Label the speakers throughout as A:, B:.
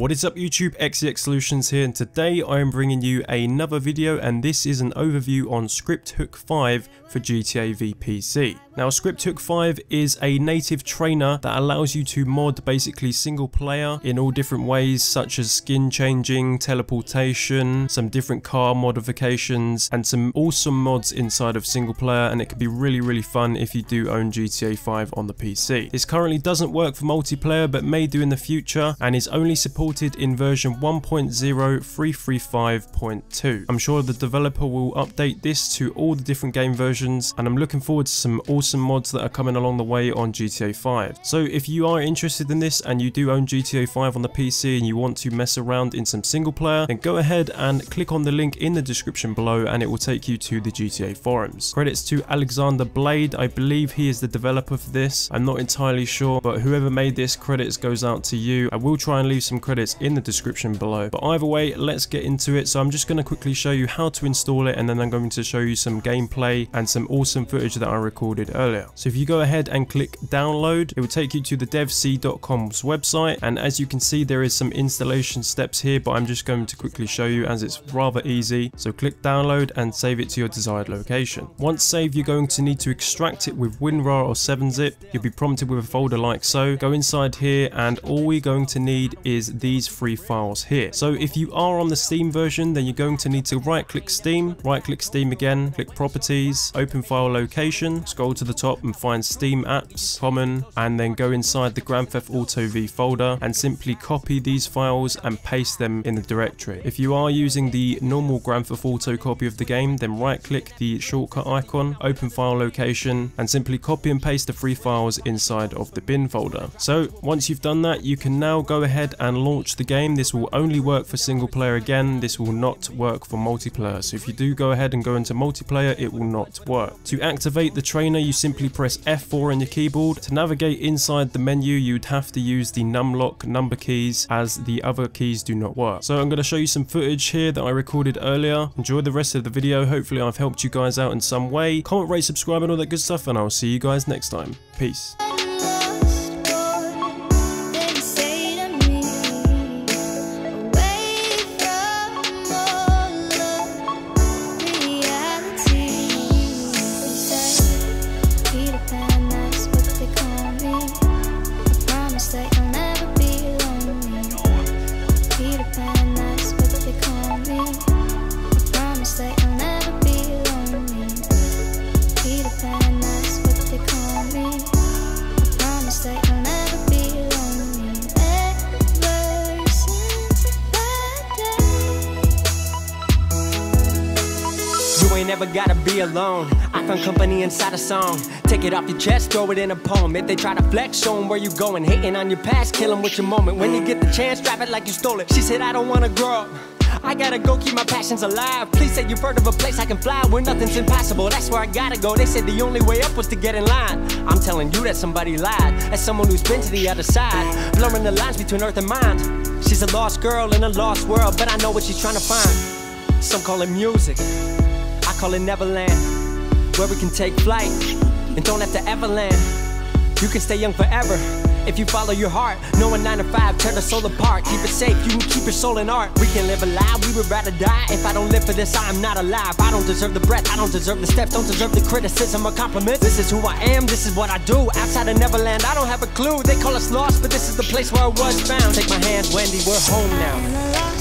A: What is up YouTube, XEX Solutions here and today I am bringing you another video and this is an overview on Scripthook 5 for GTA v PC. Now Scripthook 5 is a native trainer that allows you to mod basically single player in all different ways such as skin changing, teleportation, some different car modifications and some awesome mods inside of single player and it can be really really fun if you do own GTA 5 on the PC. This currently doesn't work for multiplayer but may do in the future and is only supported in version 1.0335.2. I'm sure the developer will update this to all the different game versions and I'm looking forward to some awesome mods that are coming along the way on GTA 5. So if you are interested in this and you do own GTA 5 on the PC and you want to mess around in some single player, then go ahead and click on the link in the description below and it will take you to the GTA forums. Credits to Alexander Blade, I believe he is the developer for this. I'm not entirely sure, but whoever made this, credits goes out to you. I will try and leave some credits in the description below. But either way, let's get into it. So I'm just going to quickly show you how to install it and then I'm going to show you some gameplay and some awesome footage that I recorded earlier. So if you go ahead and click download, it will take you to the devc.com's website and as you can see there is some installation steps here but I'm just going to quickly show you as it's rather easy. So click download and save it to your desired location. Once saved you're going to need to extract it with WinRAR or 7-zip. You'll be prompted with a folder like so. Go inside here and all we're going to need is these three files here. So if you are on the Steam version then you're going to need to right click Steam, right click Steam again, click properties, open file location, scroll to the top and find Steam apps, common and then go inside the Grand Theft Auto V folder and simply copy these files and paste them in the directory. If you are using the normal Grand Theft Auto copy of the game then right click the shortcut icon, open file location and simply copy and paste the three files inside of the bin folder. So once you've done that you can now go ahead and launch the game. This will only work for single player again, this will not work for multiplayer. So if you do go ahead and go into multiplayer it will not work. To activate the trainer you simply press F4 on your keyboard. To navigate inside the menu you'd have to use the numlock number keys as the other keys do not work. So I'm going to show you some footage here that I recorded earlier. Enjoy the rest of the video, hopefully I've helped you guys out in some way. Comment, rate, subscribe and all that good stuff and I'll see you guys next time. Peace.
B: Ain't never gotta be alone. I found company inside a song. Take it off your chest, throw it in a poem. If they try to flex, show them where you going. Hating on your past, kill them with your moment. When you get the chance, drop it like you stole it. She said, I don't wanna grow up. I gotta go keep my passions alive. Please say you've heard of a place I can fly where nothing's impossible. That's where I gotta go. They said the only way up was to get in line. I'm telling you that somebody lied. As someone who's been to the other side, blurring the lines between earth and mind. She's a lost girl in a lost world, but I know what she's trying to find. Some call it music. Call it Neverland, where we can take flight and don't have to ever land. You can stay young forever if you follow your heart. No one 9 to 5, tear the soul apart. Keep it safe, you can keep your soul in art. We can live a alive, we would rather die. If I don't live for this, I am not alive. I don't deserve the breath, I don't deserve the steps, don't deserve the criticism or compliments. This is who I am, this is what I do. Outside of Neverland, I don't have a clue. They call us lost, but this is the place where I was found. Take my hand, Wendy, we're home now.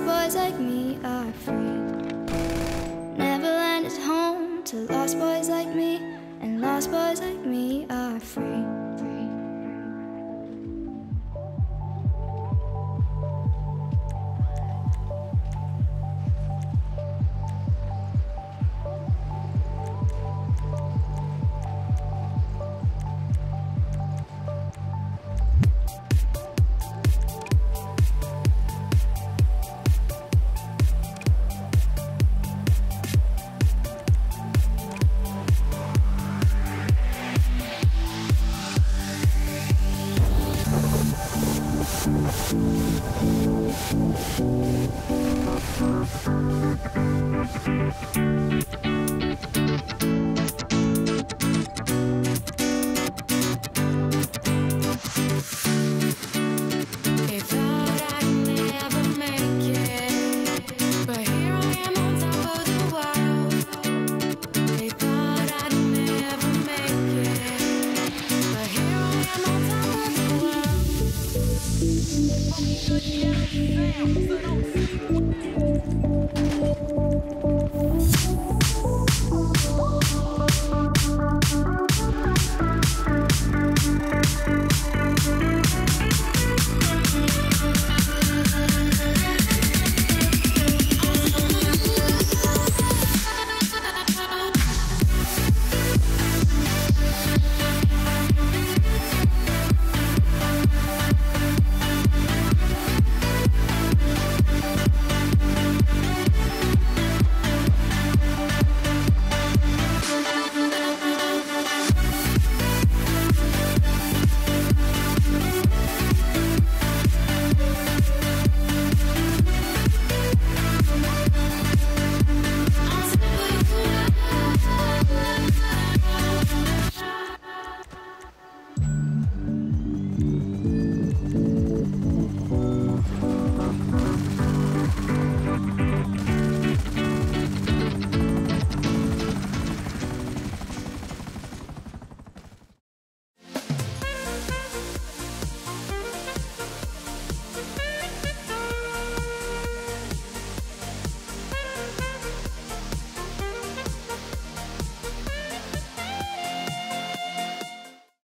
C: Lost boys like me
B: are free.
C: Neverland is home to lost boys like me, and lost boys like me are free. Free.
D: They Thank